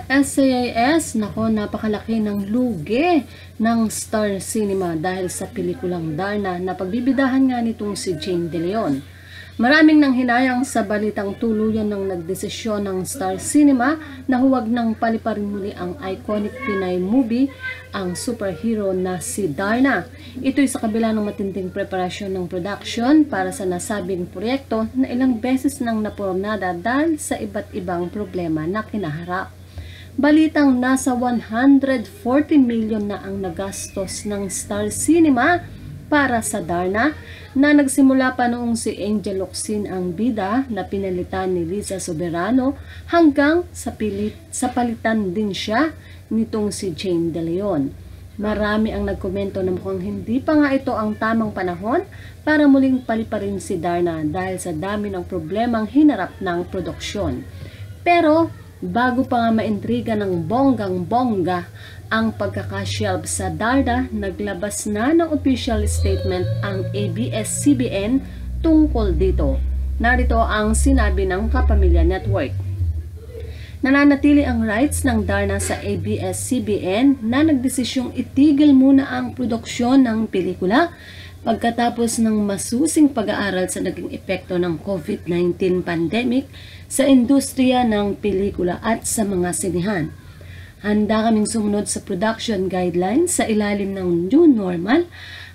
ka-SCIS, nako napakalaki ng lugi ng Star Cinema dahil sa pelikulang Darna na pagbibidahan nga nitong si Jane De Leon. Maraming nang hinayang sa balitang tuluyan ng nagdesisyon ng Star Cinema na huwag nang paliparin muli ang iconic Pinay movie, ang superhero na si Darna. Ito'y sa kabila ng matinding preparasyon ng production para sa nasabing proyekto na ilang beses nang napornada dahil sa iba't ibang problema na kinaharap. Balitang nasa 140 million na ang nagastos ng Star Cinema para sa Darna na nagsimula pa noong si Angel Locsin ang bida na pinalitan ni Lisa Soberano hanggang sa, pilit, sa palitan din siya nitong si Jane De Leon. Marami ang nagkomento na mukhang hindi pa nga ito ang tamang panahon para muling paliparin si Darna dahil sa dami ng problemang hinarap ng produksyon. Pero bago pa nga maintriga ng bonggang-bongga ang pagkakashelf sa Darda, naglabas na ng official statement ang ABS-CBN tungkol dito. Narito ang sinabi ng Kapamilya Network. Nananatili ang rights ng Darna sa ABS-CBN na nagdesisyong itigil muna ang produksyon ng pelikula pagkatapos ng masusing pag-aaral sa naging epekto ng COVID-19 pandemic sa industriya ng pelikula at sa mga sinihan. Handa kaming sumunod sa production guidelines sa ilalim ng new normal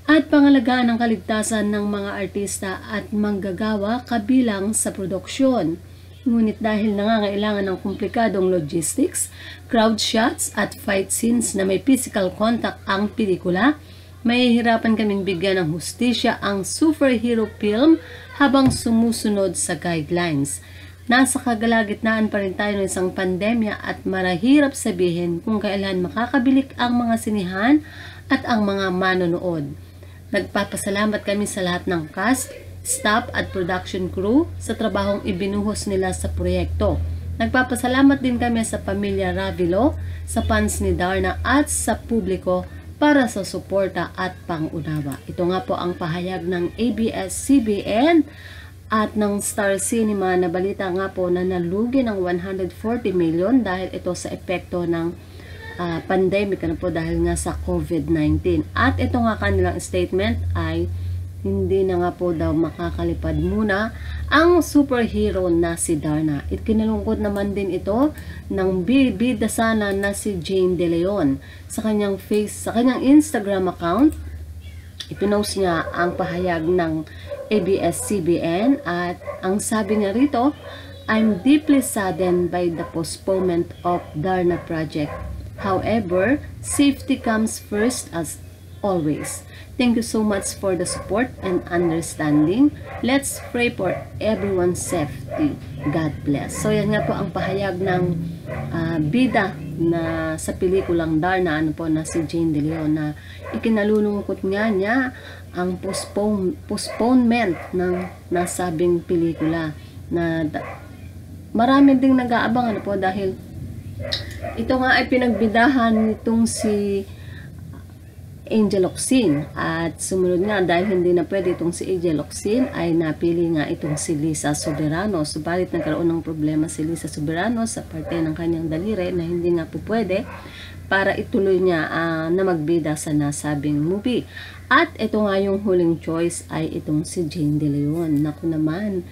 at pangalagaan ang kaligtasan ng mga artista at manggagawa kabilang sa produksyon. Ngunit dahil nangangailangan ng komplikadong logistics, crowd shots at fight scenes na may physical contact ang pelikula, mahihirapan kaming bigyan ng hustisya ang superhero film habang sumusunod sa guidelines. Nasa kagalagitnaan pa rin tayo ng isang pandemya at marahirap sabihin kung kailan makakabilik ang mga sinihan at ang mga manonood. Nagpapasalamat kami sa lahat ng cast, staff at production crew sa trabahong ibinuhos nila sa proyekto. Nagpapasalamat din kami sa pamilya Ravilo, sa fans ni Darna at sa publiko para sa suporta at pangunawa. Ito nga po ang pahayag ng ABS-CBN at ng Star Cinema na balita nga po na nalugi ng 140 million dahil ito sa epekto ng uh, pandemic ano po dahil nga sa COVID-19. At ito nga kanilang statement ay hindi na nga po daw makakalipad muna ang superhero na si Darna. It kinalungkot naman din ito ng bida sana na si Jane De Leon sa kanyang face, sa kanyang Instagram account. Ipinost niya ang pahayag ng ABS-CBN at ang sabi niya rito, I'm deeply saddened by the postponement of Darna project. However, safety comes first as always. Thank you so much for the support and understanding. Let's pray for everyone's safety. God bless. So yan nga po ang pahayag ng uh, bida na sa pelikulang Darna ano po na si Jane De Leon na ikinalulungkot nga niya ang postpone, postponement ng nasabing pelikula na marami ding nag-aabang ano po dahil ito nga ay pinagbidahan nitong si Angel Oxin. At sumunod nga, dahil hindi na pwede itong si Angel Oxin, ay napili nga itong si Lisa Soberano. Subalit nagkaroon ng problema si Lisa Soberano sa parte ng kanyang daliri na hindi nga po pwede para ituloy niya uh, na magbida sa nasabing movie. At ito nga yung huling choice ay itong si Jane De Leon. Naku naman,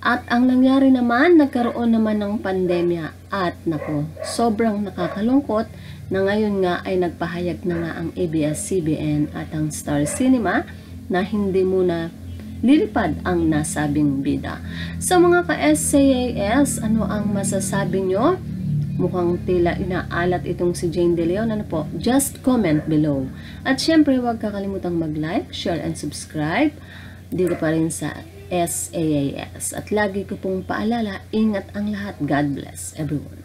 at ang nangyari naman, nagkaroon naman ng pandemya at nako, sobrang nakakalungkot na ngayon nga ay nagpahayag na nga ang ABS-CBN at ang Star Cinema na hindi muna lilipad ang nasabing bida. Sa mga ka-SCAS, ano ang masasabi nyo? Mukhang tila inaalat itong si Jane De Leon. Ano po? Just comment below. At syempre, huwag kakalimutang mag-like, share, and subscribe dito pa rin sa SAAS. At lagi ko pong paalala, ingat ang lahat. God bless everyone.